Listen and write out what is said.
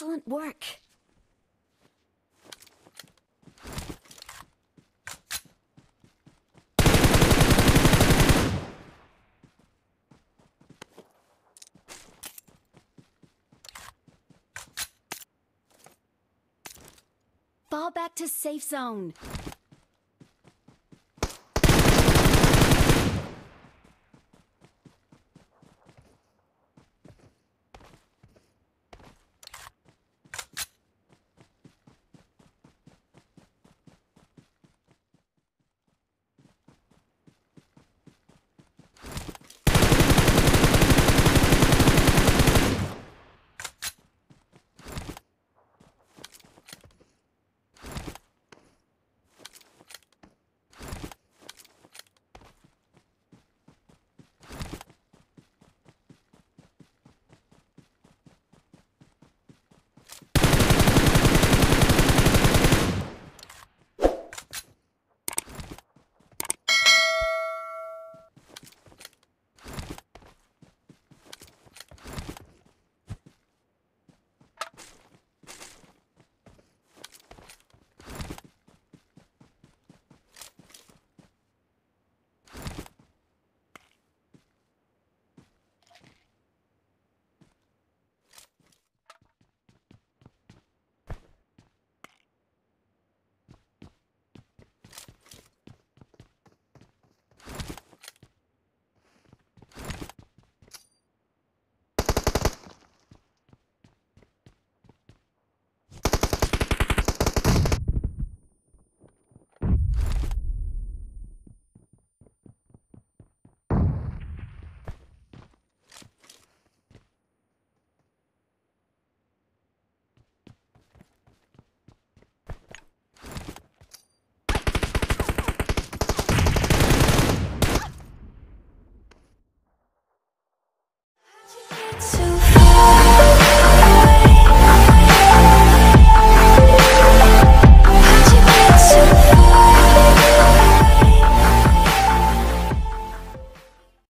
Excellent work. Fall back to safe zone.